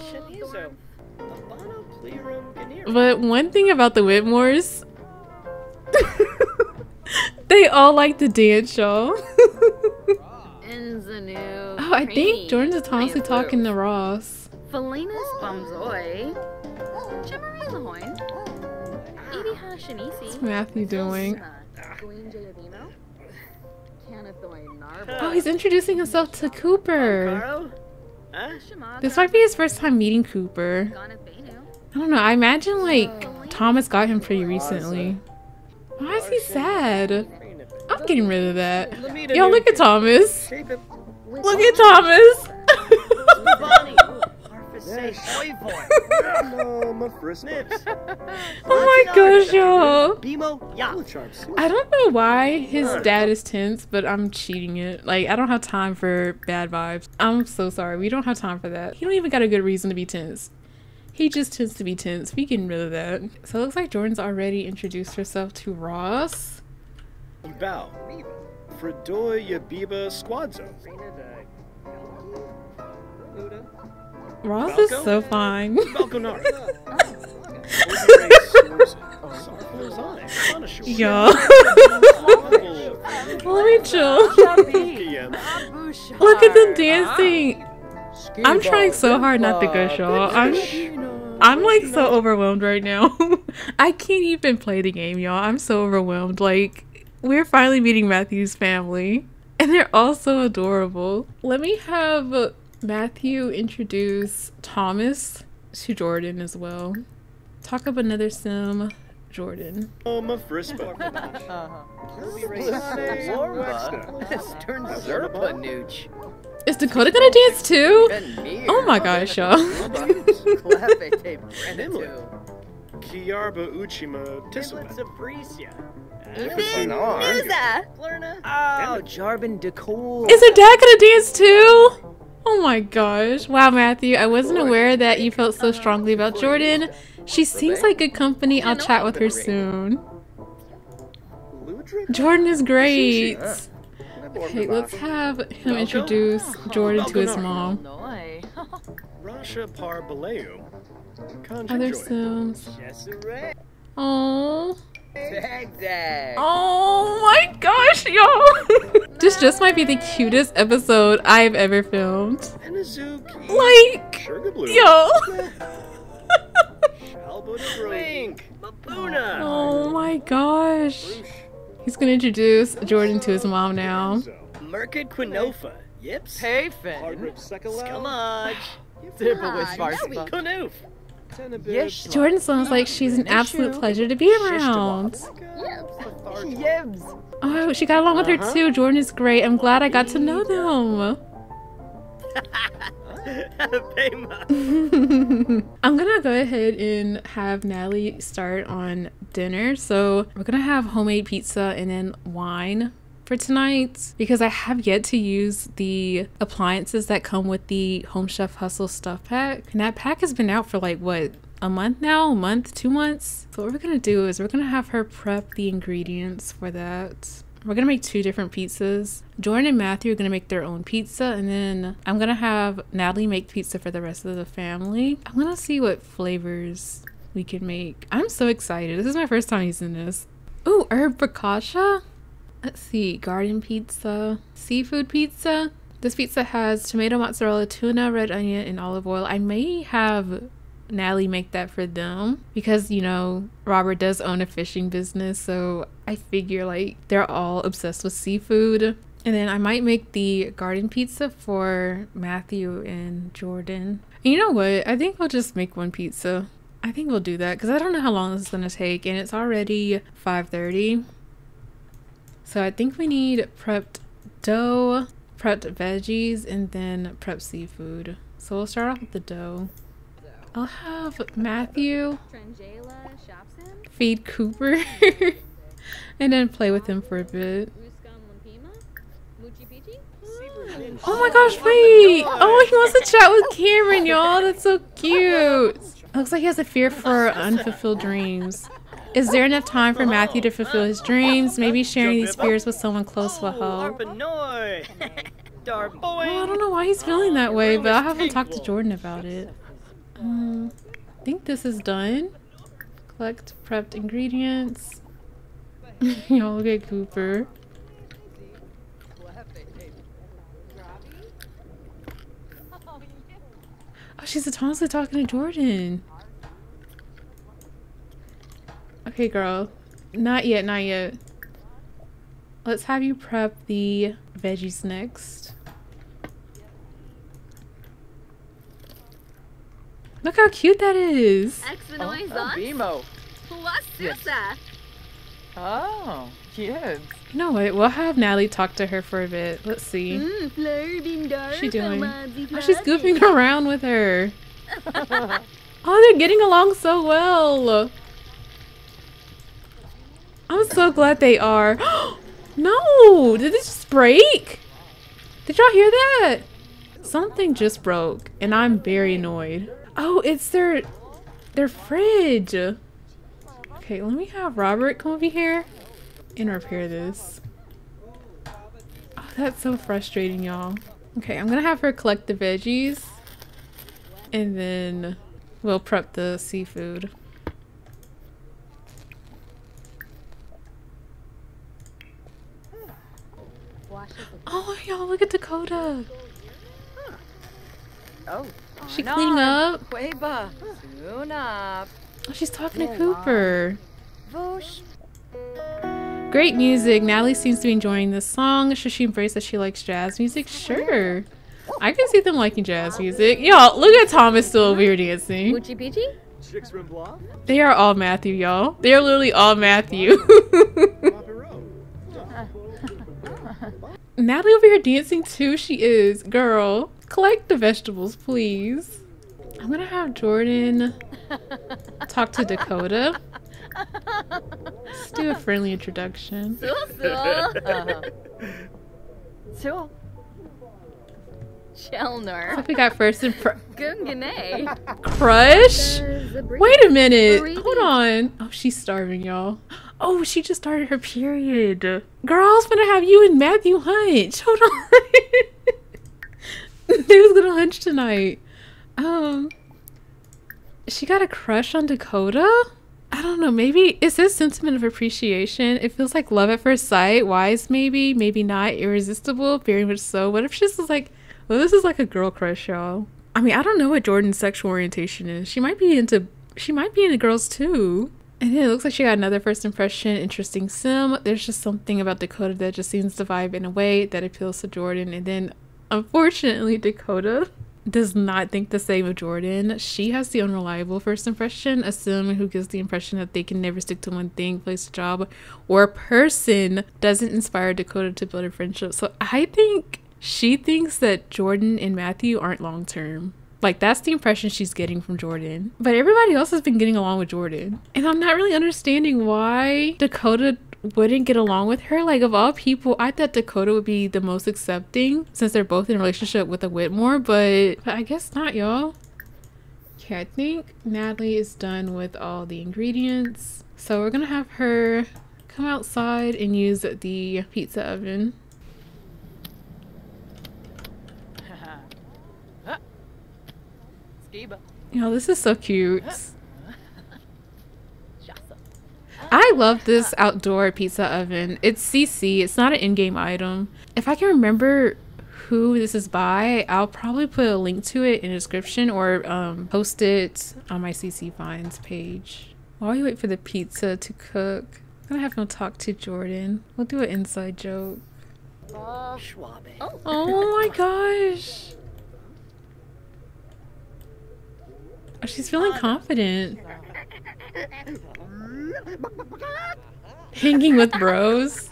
But one thing about the Whitmores, they all like the dance show. oh, I think Jordyn's honestly talking to Ross. Felina's Bumzoy. What's Matthew doing? Oh, he's introducing himself to Cooper. This might be his first time meeting Cooper. I don't know. I imagine like Thomas got him pretty recently. Why is he sad? I'm getting rid of that. Yo, look at Thomas. Look at Thomas. Oh my gosh, y'all. I don't know why his dad is tense, but I'm cheating it. Like, I don't have time for bad vibes. I'm so sorry. We don't have time for that. He don't even got a good reason to be tense. He just tends to be tense. We getting rid of that. So it looks like Jordyn's already introduced herself to Ross. Bow. Fredoy Yabiba Squadzo. Ross is so fine. Yo. Let me chill. Look at them dancing. I'm trying so hard not to go, y'all. I'm I'm like so overwhelmed right now. I can't even play the game, y'all. I'm so overwhelmed. Like, we're finally meeting Matthew's family, and they're all so adorable. Let me have Matthew introduce Thomas to Jordyn as well. Talk up another sim, Jordyn. Home of Frisbee. Stern Zerpa nooch. Is Dakota gonna dance too? Oh my gosh, y'all. Kiarba Uchima Tisuma. Oh, Jarbin Decor. Is her dad gonna dance too? Oh my gosh. Wow, Matthew, I wasn't aware that you felt so strongly about Jordyn. She seems like good company. I'll chat with her soon. Jordyn is great. Okay, let's have him introduce Jordyn to his mom. Other sims. Oh. Zag Oh my gosh, y'all! This just might be the cutest episode I've ever filmed. Enazuki. Like, Sugar Blue. yo! Oh my gosh. He's gonna introduce Jordyn to his mom now. Merkid Quinofa. Yips. Payfin. Hardrip Sekalau. Skamaj. Kunoof. Yes. Jordyn sounds like she's an absolute pleasure to be around. Yibs. Oh, she got along with her too. Jordyn is great. I'm glad I got to know them. I'm gonna go ahead and have Natalie start on dinner. So we're gonna have homemade pizza and then wine for tonight because I have yet to use the appliances that come with the Home Chef Hustle stuff pack. And that pack has been out for like what? A month now? A month? Two months? So what we're gonna do is we're gonna have her prep the ingredients for that. We're gonna make two different pizzas. Jordyn and Matthew are gonna make their own pizza, and then I'm gonna have Natalie make pizza for the rest of the family. I'm gonna see what flavors we can make. I'm so excited. This is my first time using this. Ooh, herb focaccia? Let's see, garden pizza, seafood pizza. This pizza has tomato, mozzarella, tuna, red onion, and olive oil. I may have Natalie make that for them because you know Robert does own a fishing business, so I figure like they're all obsessed with seafood. And then I might make the garden pizza for Matthew and Jordyn. And you know what? I think we'll just make one pizza. I think we'll do that because I don't know how long this is gonna take, and it's already 5:30. So I think we need prepped dough, prepped veggies, and then prepped seafood. So we'll start off with the dough. I'll have Matthew feed Cooper and then play with him for a bit. Oh my gosh, wait! Oh, he wants to chat with Cameron, y'all. That's so cute. Looks like he has a fear for unfulfilled dreams. Is there enough time for Matthew to fulfill his dreams? Maybe sharing these fears with someone close will help. Oh, I don't know why he's feeling that way, but I'll have him talk to Jordyn about it. Um, I think this is done. Collect prepped ingredients. Y'all look at Cooper. Oh, she's autonomously talking to Jordyn. Okay, girl. Not yet, not yet. Let's have you prep the veggies next. Look how cute that is. Bimo. Wasusa. Oh, kids. Oh, no, wait. We'll have Natalie talk to her for a bit. Let's see. What's she doing? Oh, she's goofing around with her. oh, they're getting along so well. I'm so glad they are. no! Did this just break? Did y'all hear that? Something just broke, and I'm very annoyed. Oh, it's their their fridge. Okay, let me have Robert come over here and repair this. Oh, that's so frustrating, y'all. Okay, I'm gonna have her collect the veggies and then we'll prep the seafood. Oh, y'all, look at Dakota. Oh, She cleaning up? Weba. Tuna. Oh, she's talking to Cooper. Voosh. Great music. Natalie seems to be enjoying this song. Should she embrace that she likes jazz music? Sure. I can see them liking jazz music. Y'all, look at Thomas still over here dancing. Moochie Peachy? Chicks from Bluff? They are all Matthew, y'all. They are literally all Matthew. Natalie over here dancing too. She is. Girl, collect the vegetables, please. I'm gonna have Jordyn talk to Dakota. Let's do a friendly introduction. Uh-huh. So. Chelner. What we got first impre- Gungane. crush? Wait a minute. Hold on. Oh, she's starving, y'all. Oh, she just started her period. Girl, I was gonna have you and Matthew hunch. Hold on. they was gonna hunch tonight. Um, she got a crush on Dakota. I don't know. Maybe is this sentiment of appreciation? It feels like love at first sight. Wise, maybe, maybe not. Irresistible, very much so. What if she's just like, well, this is like a girl crush, y'all. I mean, I don't know what Jordyn's sexual orientation is. She might be into, she might be into girls too. And then it looks like she got another first impression, interesting sim. There's just something about Dakota that just seems to vibe in a way that appeals to Jordyn. And then, unfortunately, Dakota does not think the same of Jordyn. She has the unreliable first impression, a sim who gives the impression that they can never stick to one thing, place, job, or person doesn't inspire Dakota to build a friendship. So I think she thinks that Jordyn and Matthew aren't long term. Like that's the impression she's getting from Jordyn. But everybody else has been getting along with Jordyn. And I'm not really understanding why Dakota wouldn't get along with her. Like of all people, I thought Dakota would be the most accepting since they're both in a relationship with a Whitmore, but, but I guess not, y'all. Okay, I think Natalie is done with all the ingredients. So we're gonna have her come outside and use the pizza oven. Skiba. You know, this is so cute. I love this outdoor pizza oven. It's CC. It's not an in-game item. If I can remember who this is by, I'll probably put a link to it in the description or um, post it on my CC finds page. While we wait for the pizza to cook, I'm gonna have him talk to Jordyn. We'll do an inside joke. Schwabe. Oh my gosh. Oh, she's feeling confident. Hanging with bros.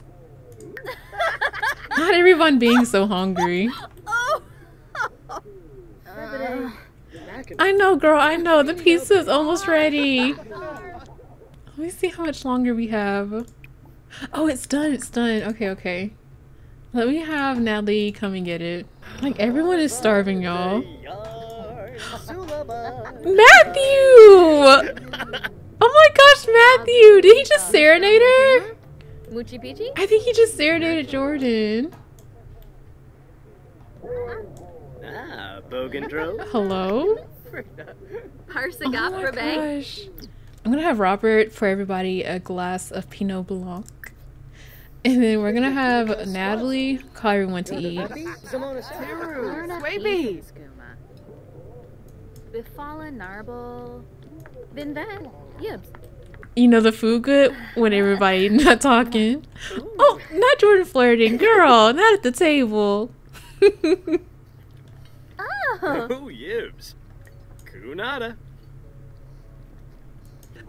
Not everyone being so hungry. I know, girl, I know. The pizza is almost ready. Let me see how much longer we have. Oh, it's done. It's done. Okay, okay. Let me have Natalie come and get it. Like, everyone is starving, y'all. Matthew! Oh my gosh, Matthew! Did he just serenade her? Moochie Peachy? I think he just serenaded Jordyn. Ah, Bogandro. Hello? Oh my gosh. I'm gonna have Robert for everybody a glass of Pinot Blanc. And then we're gonna have Natalie call everyone to eat. Swaby. Skooma. Bifala Narble. Vinvan. Yibs. You know the food good when everybody not talking. Oh, not Jordyn flirting, girl, not at the table. Oh. Oh, yibs. Kunada.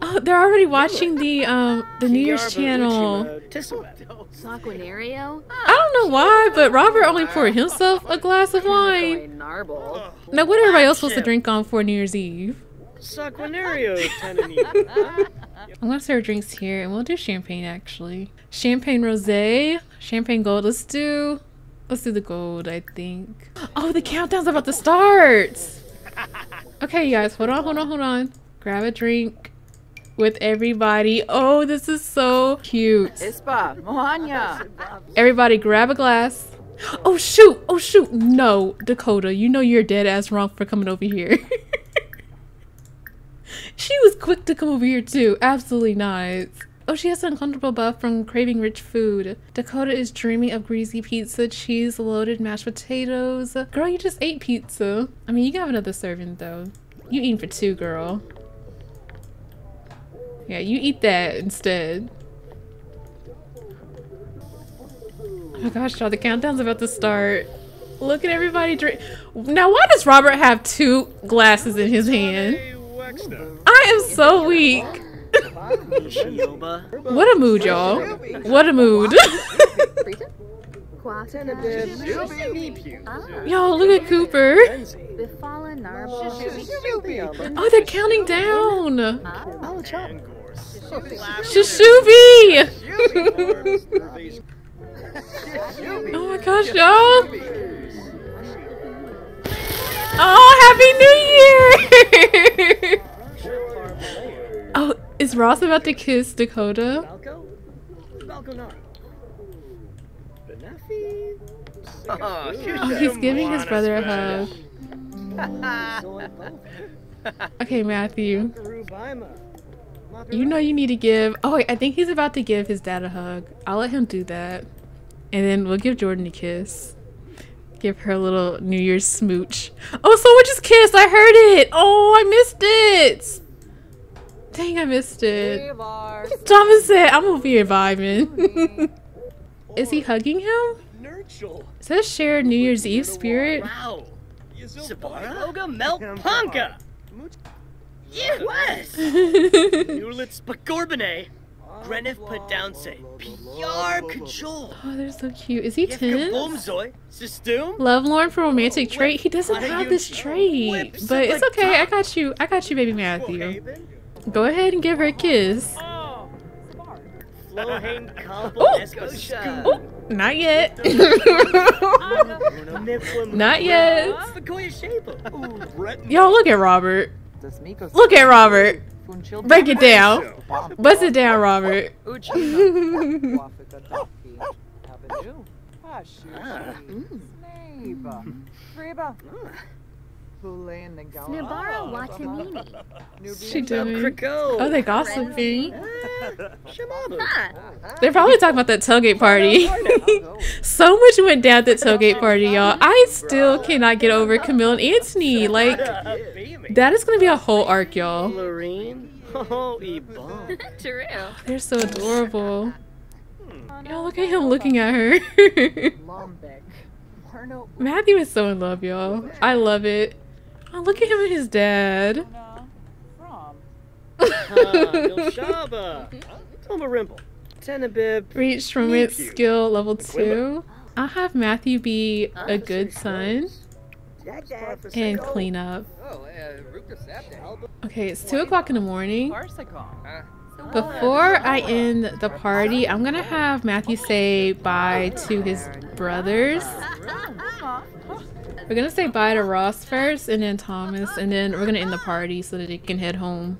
Oh, they're already watching the um the New Year's channel. Aquanario? I don't know why, but Robert only poured himself a glass of wine. Now, what are everybody else supposed to drink on for New Year's Eve? Saquinario, I'm gonna serve drinks here, and we'll do champagne actually. Champagne rosé, champagne gold. Let's do, let's do the gold. I think. Oh, the countdown's about to start. Okay, you guys, hold on, hold on, hold on. Grab a drink with everybody. Oh, this is so cute. Ispa. Mohanya. Everybody, grab a glass. Oh shoot! Oh shoot! No, Dakota, you know you're dead ass wrong for coming over here. she was quick to come over here too. Absolutely not. Oh, she has an uncomfortable buff from craving rich food. Dakota is dreaming of greasy pizza, cheese, loaded mashed potatoes. Girl, you just ate pizza. I mean, you can have another serving though. You eating for two, girl. Yeah, you eat that instead. Oh my gosh, y'all, the countdown's about to start. Look at everybody drink. Now, why does Robert have two glasses in his hand? I am so weak. What a mood, y'all. What a mood. Rita? Quata. y'all, look at Cooper. Benzie. Bifala Narba. Oh, they're counting down. Shushubi. oh my gosh, y'all. Oh, Happy New Year. oh, is Ross about to kiss Dakota? Balco? Balco not. Benefi? Oh, he's giving his brother a hug. Okay, Matthew. You know you need to give. Oh, wait, I think he's about to give his dad a hug. I'll let him do that. And then we'll give Jordyn a kiss. Give her a little New Year's smooch. Oh, someone just kissed. I heard it. Oh, I missed it. Dang, I missed it. Thomas said, I'm over here vibing. Is he hugging him? Is that a shared New Year's Eve spirit? Wow. Sabara? Oga Melpanka. Yes. Nulitz Pagorbane. Grenif Padownse. Pyar Kajol. Oh, they're so cute. Is he Yevka 10? Bomzoy. Sistum. Love Lauren for romantic trait. He doesn't have this trait, but it's okay. I got you. I got you, baby Matthew. Go ahead and give her a kiss. Flohain Kampo Oh. Escosha. Oh, not yet. Not yet. Y'all look at Robert. Look at Robert. Break it down. Bust it down, Robert. Nubara Watamini. She doing? Oh, they gossiping. Ah, They're probably talking about that tailgate party. so much went down at the tailgate party, y'all. I still cannot get over Camille and Anthony. Like, that is gonna be a whole arc, y'all. Lorene. Oh, Ebon. true. They're so adorable. Y'all look at him looking at her. Matthew is so in love, y'all. I love it. Oh, look at him and his dad. Shaba. Toma Rimple. Tenabib. Reached romance skill level two. I'll have Matthew be a good son and clean up. Okay, it's two o'clock in the morning. Before I end the party, I'm gonna have Matthew say bye to his brothers. We're gonna say bye to Ross first, and then Thomas, and then we're gonna end the party so that they can head home.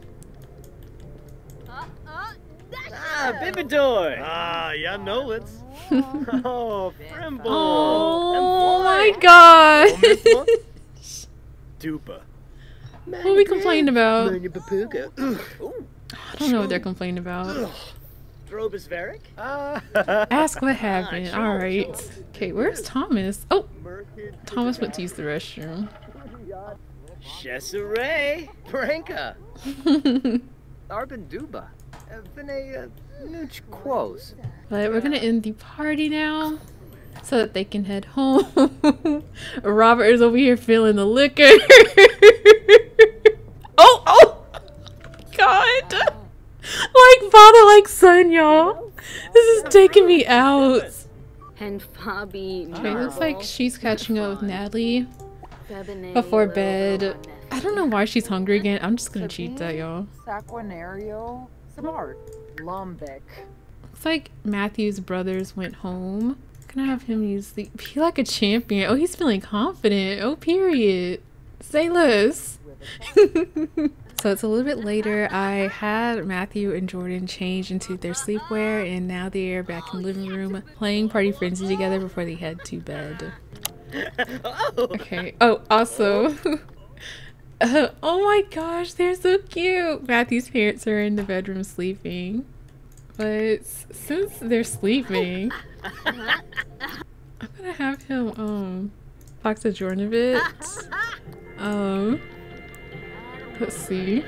Ah, Bibidoy. Ah, yeah, know it. Oh, Frimble. Oh my god! Dupa. what are we complaining about? Manya Papuga. Ooh. I don't know what they're complaining about. Drobus Varick. Ah. Ask what happened. Ah, Alright. Okay, where's Thomas? Oh, Thomas went to use the restroom. Cesare. Branka. Arbin Duba. Uh, Vine uh, Nuch Quos. But we're gonna end the party now so that they can head home. Robert is over here feeling the liquor. oh, oh, God. Like father, like son, y'all. This is taking me out. And Fabi. Okay, looks like she's catching up with Natalie before bed. I don't know why she's hungry again. I'm just gonna cheat that, y'all. Saquinario. Samart. Lumbic. Looks like Matthew's brothers went home. Gonna have him use the be like a champion. Oh, he's feeling confident. Oh, period. Say less. so it's a little bit later. I had Matthew and Jordyn change into their sleepwear, and now they're back in the living room playing Party Frenzy together before they head to bed. Okay. Oh, also. Uh, oh my gosh, they're so cute. Matthew's parents are in the bedroom sleeping. But since they're sleeping, I'm gonna have him um talk to Jordyn a bit. Um, let's see.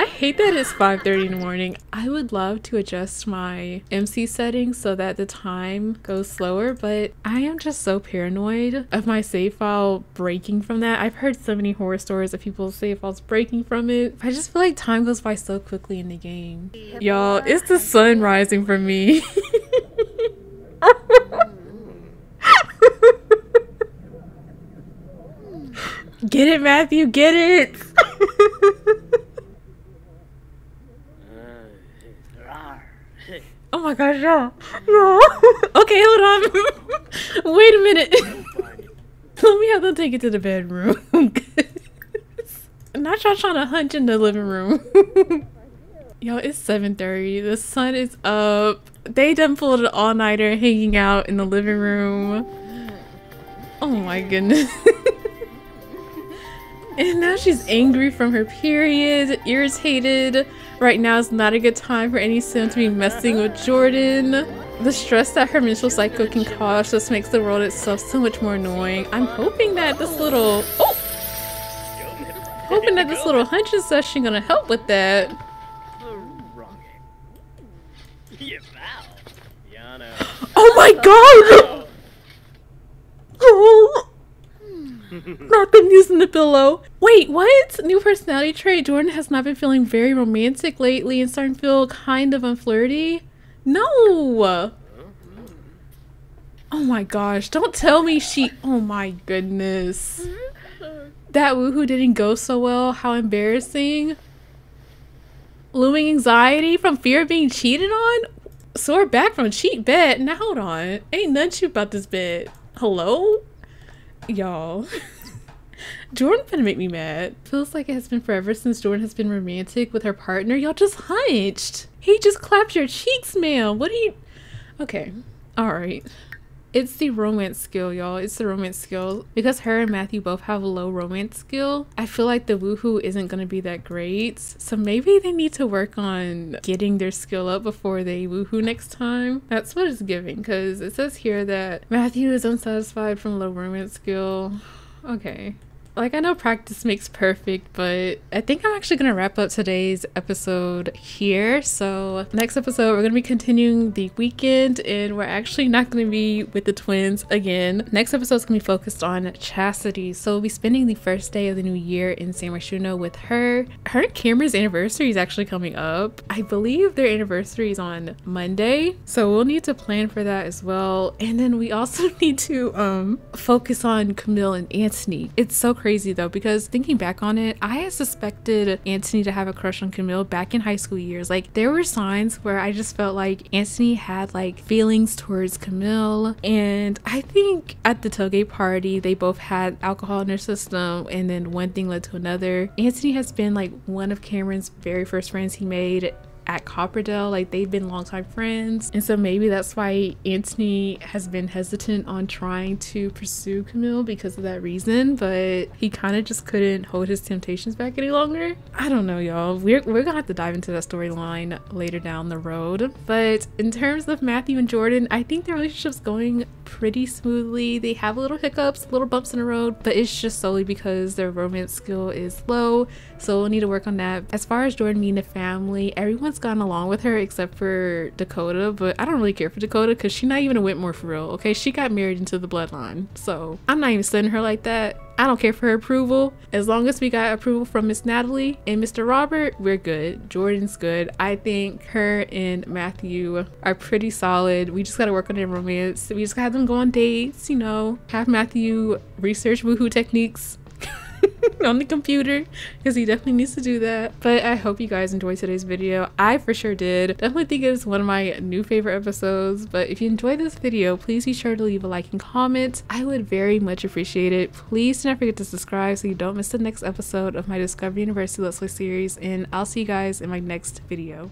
I hate that it's 5.30 in the morning. I would love to adjust my MC settings so that the time goes slower, but I am just so paranoid of my save file breaking from that. I've heard so many horror stories of people's save files breaking from it. I just feel like time goes by so quickly in the game. Y'all, it's the sun rising for me. get it, Matthew, get it! Oh my gosh, y'all. Okay, hold on. Wait a minute. Let me have them take it to the bedroom. Not y'all trying to hunch in the living room. y'all, it's 7.30. The sun is up. They done pulled an all-nighter hanging out in the living room. Oh my goodness. And now she's angry from her period, irritated. Right now is not a good time for any sim to be messing with Jordyn. The stress that her menstrual cycle can cause just makes the world itself so much more annoying. I'm hoping that this little oh, hoping that this little hunching session gonna help with that. Oh my god! Oh. not them using the pillow. Wait, what? New personality trait. Jordyn has not been feeling very romantic lately and starting to feel kind of unflirty. No. Oh my gosh. Don't tell me she. Oh my goodness. That woohoo didn't go so well. How embarrassing. Looming anxiety from fear of being cheated on? So we're back from cheat bed. Now hold on. Ain't nothing cheap about this bed. Hello? Y'all. Jordyn gonna make me mad. Feels like it has been forever since Jordyn has been romantic with her partner. Y'all just hunched. He just clapped your cheeks, ma'am. What are you? Okay. All right. It's the romance skill, y'all. It's the romance skill. Because her and Matthew both have low romance skill, I feel like the woohoo isn't going to be that great. So maybe they need to work on getting their skill up before they woohoo next time. That's what it's giving. Because it says here that Matthew is unsatisfied from low romance skill. Okay like I know practice makes perfect, but I think I'm actually gonna wrap up today's episode here. So next episode we're gonna be continuing the weekend and we're actually not gonna be with the twins again. Next episode is gonna be focused on Chastity. So we'll be spending the first day of the new year in San Myshuno with her. Her and Cameron's anniversary is actually coming up. I believe their anniversary is on Monday. So we'll need to plan for that as well. And then we also need to um focus on Camille and Anthony. It's so crazy crazy though because thinking back on it, I had suspected Anthony to have a crush on Camille back in high school years. Like there were signs where I just felt like Anthony had like feelings towards Camille, and I think at the tailgate party they both had alcohol in their system, and then one thing led to another. Anthony has been like one of Cameron's very first friends he made at Copperdale. Like they've been longtime friends. And so maybe that's why Anthony has been hesitant on trying to pursue Camille because of that reason. But he kind of just couldn't hold his temptations back any longer. I don't know, y'all. We're, we're gonna have to dive into that storyline later down the road. But in terms of Matthew and Jordyn, I think their relationship's going pretty smoothly. They have little hiccups, little bumps in the road, but it's just solely because their romance skill is low. So we'll need to work on that. As far as Jordyn being a family, everyone's gotten along with her except for Dakota, but I don't really care for Dakota because she's not even a Whitmore for real. Okay, she got married into the bloodline. So I'm not even sending her like that. I don't care for her approval. As long as we got approval from Miss Natalie and Mr. Robert, we're good. Jordyn's good. I think her and Matthew are pretty solid. We just gotta work on their romance. We just gotta have them go on dates, you know, have Matthew research woohoo techniques on the computer because he definitely needs to do that. But I hope you guys enjoyed today's video. I for sure did. Definitely think it is one of my new favorite episodes. But if you enjoyed this video, please be sure to leave a like and comment. I would very much appreciate it. Please do not forget to subscribe so you don't miss the next episode of my Discover University Let's Play series. And I'll see you guys in my next video.